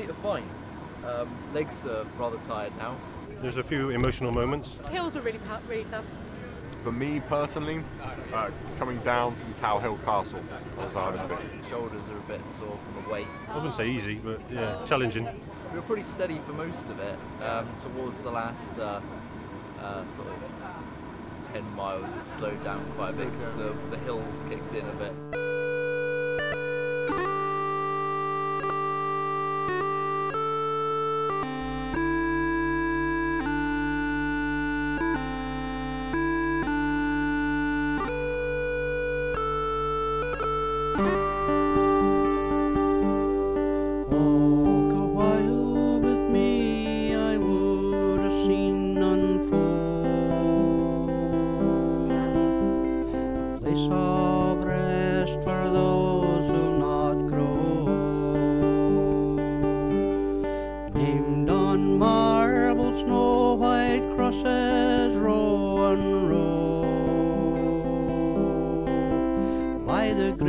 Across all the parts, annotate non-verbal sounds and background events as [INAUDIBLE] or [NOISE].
feet are fine. Um, legs are rather tired now. There's a few emotional moments. Hills were really, really tough. For me personally, uh, coming down from Cow Hill Castle was the hardest bit. Shoulders are a bit sore from the weight. I wouldn't say easy, but yeah, challenging. We were pretty steady for most of it. Um, towards the last uh, uh, sort of 10 miles, it slowed down quite a bit because the, the hills kicked in a bit.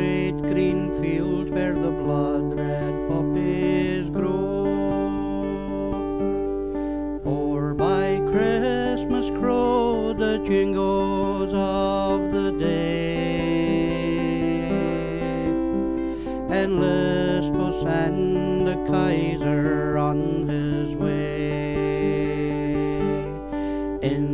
Great green field where the blood red poppies grow. Or by Christmas crow the jingles of the day, and Lisbon send the Kaiser on his way. In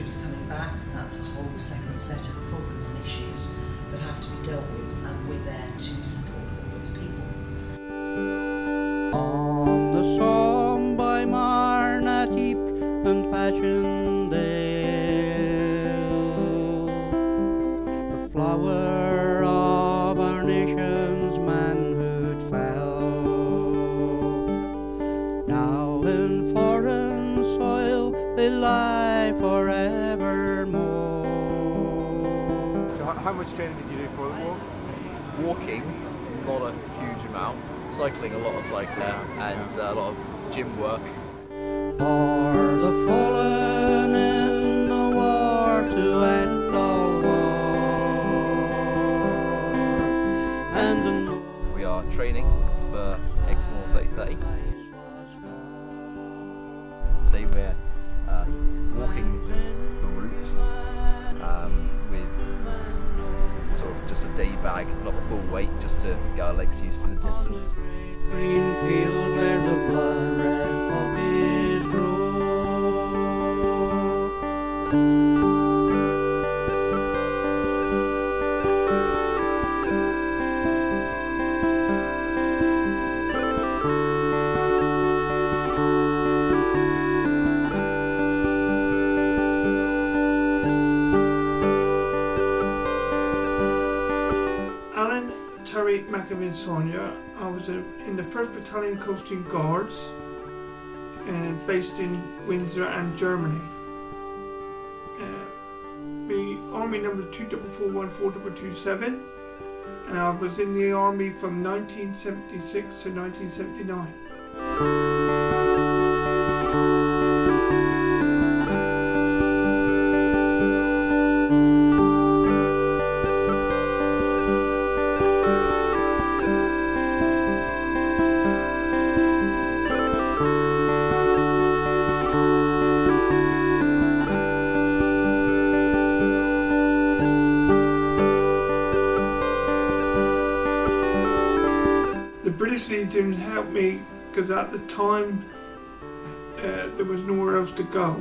troops coming back, that's a whole second set of problems and issues that have to be dealt with, and we're there to support all those people. On the song by Marnateep and Passchendaele, the flower much training did you do for the war? Walking, not a huge amount. Cycling, a lot of cycling, and uh, a lot of gym work. For the day bag, not the full weight, just to get our legs used to the distance. Terry McAvin Sonia. I was in the 1st Battalion Coldstream Guards uh, based in Windsor and Germany. Uh, the Army number 2441427 and I was in the Army from 1976 to 1979. The British Legion helped me because at the time uh, there was nowhere else to go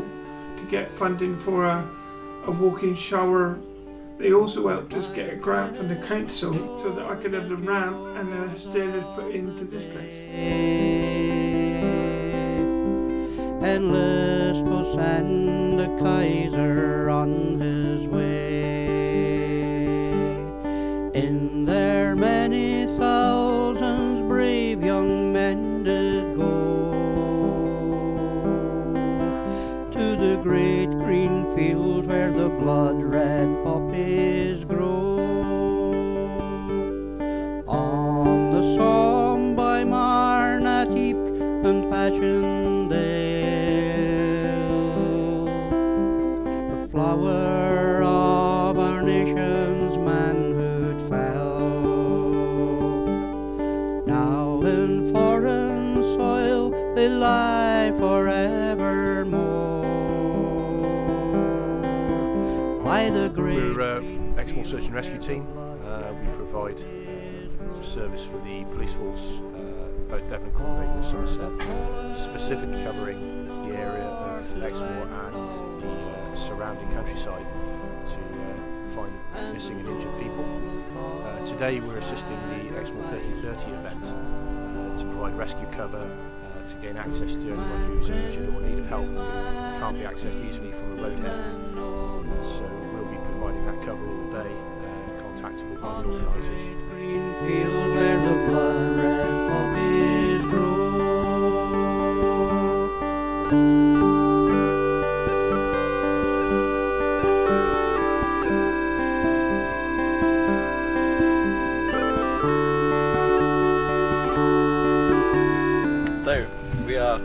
to get funding for a, a walk-in shower. They also helped us get a grant from the council so that I could have the ramp and the stairs put into this place. And Lisbeth send the Kaiser on his way. Forevermore. By the great We're uh, Exmoor Search and Rescue Team. Uh, we provide uh, service for the police force, uh, both Devon, and Cornwall and Somerset, specifically covering the area of Exmoor and the uh, surrounding countryside to uh, find missing and injured people. Uh, today we're assisting the Exmoor 3030 event uh, to provide rescue cover, to gain access to anyone who's injured or in need of help who can't be accessed easily from a roadhead. So cover all day, uh, contactable by the organisers. green field where the blood red poppies grow. So we are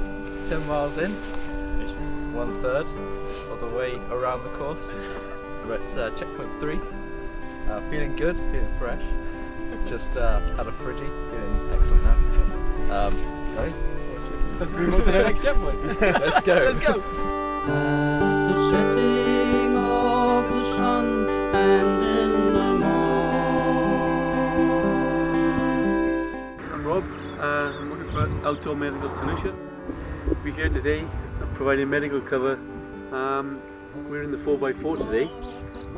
10 miles in, one third of the way around the course. We're at uh, checkpoint three. Uh, feeling good, feeling fresh. We've [LAUGHS] just uh, had a fridgie, feeling excellent now. Um, guys, let's move on to the next checkpoint. [LAUGHS] Let's go. Let's go. The setting of the sun and in the morn. I'm Rob. Uh, I'm looking for Outdoor Medical Solution. We're here today providing medical cover. Um, we're in the 4x4 today.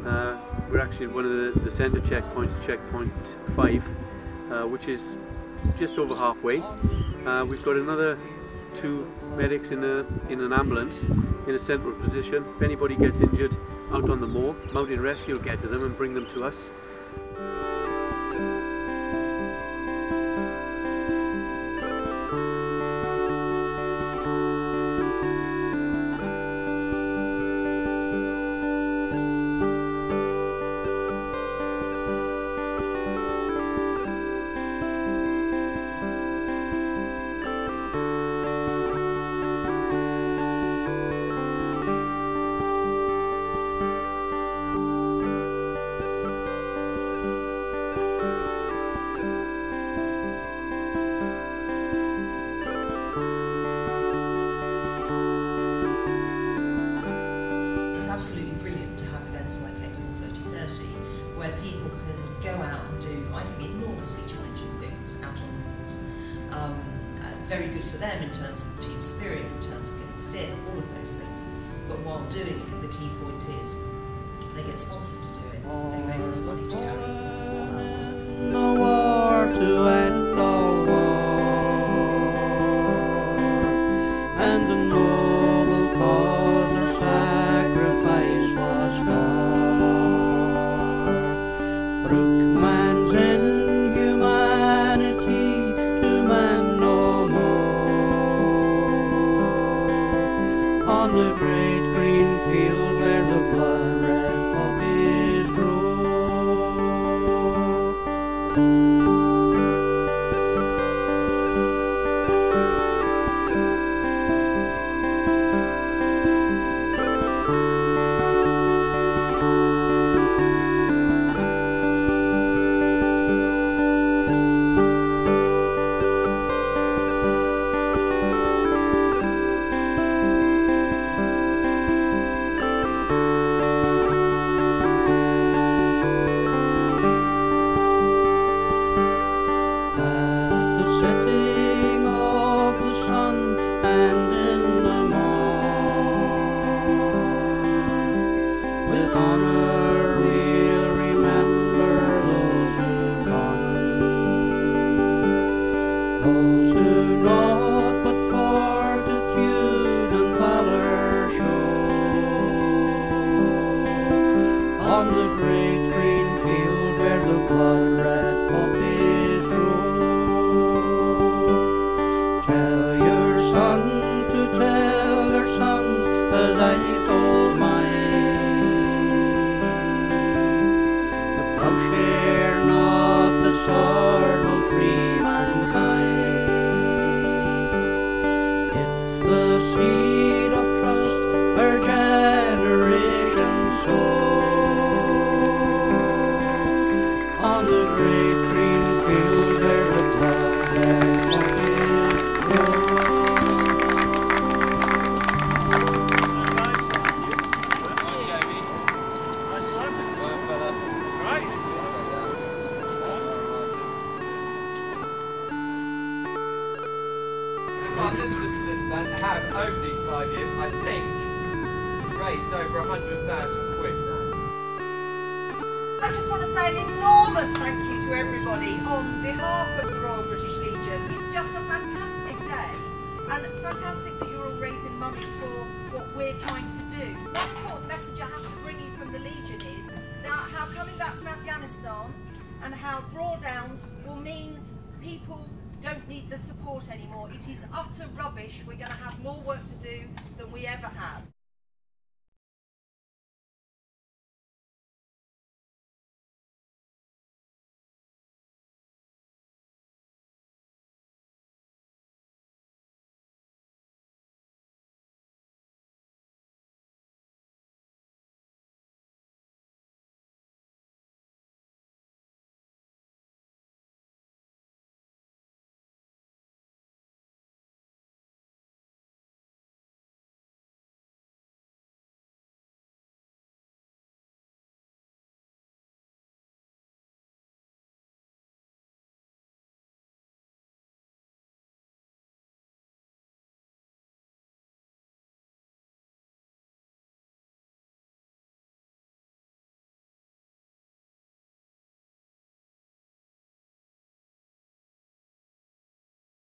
Uh, we're actually at one of the, the centre checkpoints, checkpoint 5, uh, which is just over halfway. Uh, we've got another two medics in, a, in an ambulance in a central position. If anybody gets injured out on the moor, Mountain Rescue will get to them and bring them to us. Them in terms of team spirit, in terms of getting fit, all of those things. But while doing it, the key point is they get sponsored to do it. They raise us money to carry all that work. Great green field where the blood red poppies grow. Tell your sons to tell their sons as I participants this event have, over these five years, I think, raised over a hundred thousand quid. I just want to say an enormous thank you to everybody on behalf of the Royal British Legion. It's just a fantastic day and fantastic that you're all raising money for what we're trying to do. One important message I have to bring you from the Legion is that how coming back from Afghanistan and how drawdowns will mean people don't need the support anymore. It is utter rubbish. We're going to have more work to do than we ever had.